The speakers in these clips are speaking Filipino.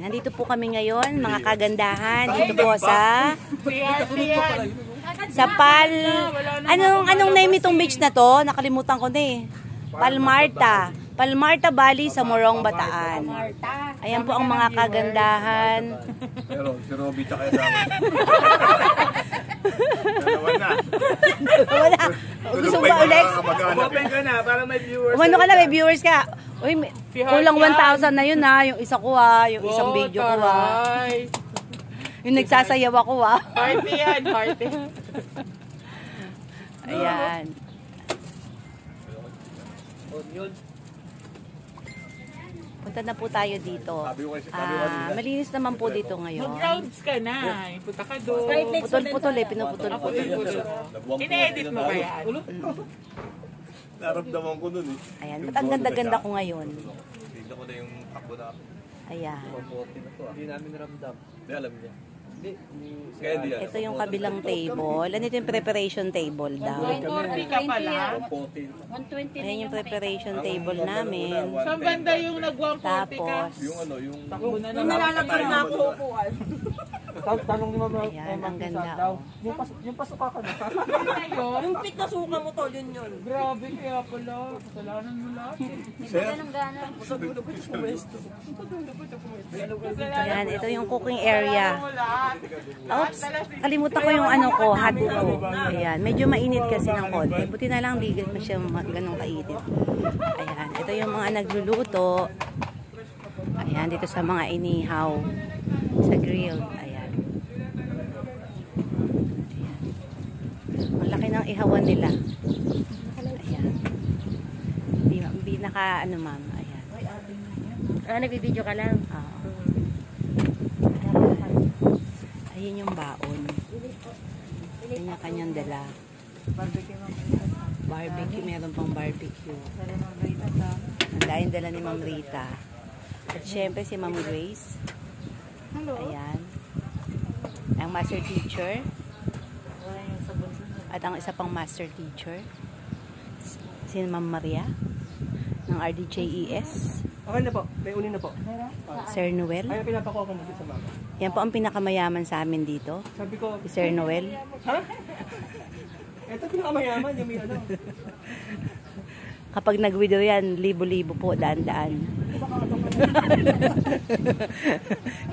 Ayan, nandito po kami ngayon, mga kagandahan, dito po sa sa Pal Anong anong name itong beach na to? Nakalimutan ko na eh. Palmarta. Palmarta Valley sa Morong Bataan. Ayan po ang mga kagandahan. Pero si Robby tsaka yung dami. Dalawa na. Wala. Gusto mo ba ulit? Open ka na para may viewers. Umano ka na, may viewers ka. Uy, may- kulang 1,000 na yun ha. Yung isa ko ha. Yung isang video ko ha. Yung nagsasayaw ako ha. Party yan, party. Ayan. Punta na po tayo dito. Ah, malinis naman po dito ngayon. Mag-rounds ka na. Punta ka doon. Putol-putol eh, pinuputol-putol. Nagwang Ine-edit mo ba yan? Naramdaman ko nun eh. Ayan, ba't ang ganda-ganda ko ngayon? Tignan ko na yung takbo na. Ayan. Hindi namin ramdam. Hindi, alam niya. Hindi. Hindi. Ito yung kabilang table. Ano ito yung preparation table daw? 140 ka pala. Ayan yung preparation table namin. Saan banda yung nag-140 ka? Tapos, Yung ano, yung... Takbo na naman. na ako. Tanong, tanong ni Ma'am Ram- Ayan, ang ganda, oh. Yung, pas, yung pasuka ka na. Yun. Yung pit na suka mo tol, yun yun. Grabe kaya pala. Kasalanan mo lahat. Sir, ayan, ito yung cooking area. Mo. Oops, kalimutan ko yung ano ko, hot ko. Ayan, medyo mainit kasi ng konti. Buti na lang di siya ma- ganun kainit. Ayan, ito yung mga nagluluto. Ayan, dito sa mga inihaw. Sa grill. Ayan. Ayan. Ang laki ng ihawan nila. Ayan. Hindi naka, ano ma'am. Ayan. Ah, nagbibideo ka lang? Oo. Ayun yung baon. Ayun yung kanyang dala. Barbecue, meron pang barbecue. Ang lain dala ni Ma'am Rita. At syempre si Ma'am Grace. Ayan. Ang master teacher. At ang isa pang master teacher. Si Ma'am Maria ng RDJES. Okay na po. May uli na po. Sir Noel. Ay, pinapakuha ko na sa mama. Yan po ang pinakamayaman sa amin dito. Sabi ko, Si Sir Noel. ha? Ito pinakamayaman, yung may ano. Kapag nag-withdraw yan, libo-libo po, daan-daan.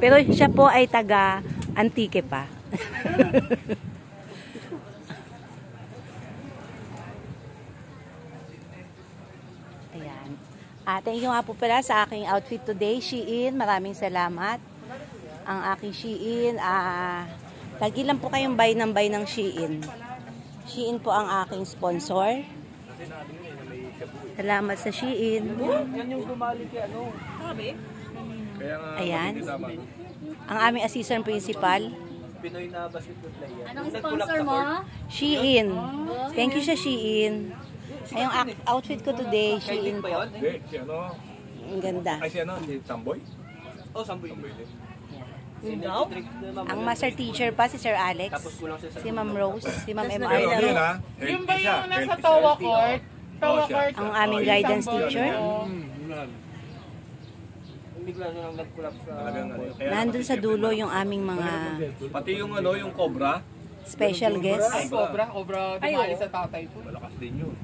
Pero siya po ay taga Antique pa. Ayan. Ah, thank you nga po pala sa aking outfit today, Shein. Maraming salamat. Ang aking Shein, ah, lagi lang po kayong buy ng buy ng Shein. Shein po ang aking sponsor. Salamat sa Shein. Yan yung bumali kay ano. Nga, Ayan. Ang aming assistant principal, Pinoy na basketball player. Anong sponsor mo? Shein. Thank you sa Shein. Ay, yung outfit ko today, Shein po. Hindi, si ano, Ang ganda. ay si ano, si Samboy? Oh, samboy. Samboy din. Ang master teacher pa si Sir Alex, si Ma'am Rose, si Ma'am Pero MR. yun ha, Yung ba yung nasa Tawa. Court? Tawa Oh, siya. Court. Ang aming Oh, guidance teacher. sa... Talagang ano, Nandun sa dulo yung aming mga Pati yung ano, yung cobra, special guests. Ay, cobra. Cobra. Dumali sa tatay ko. malakas din yun.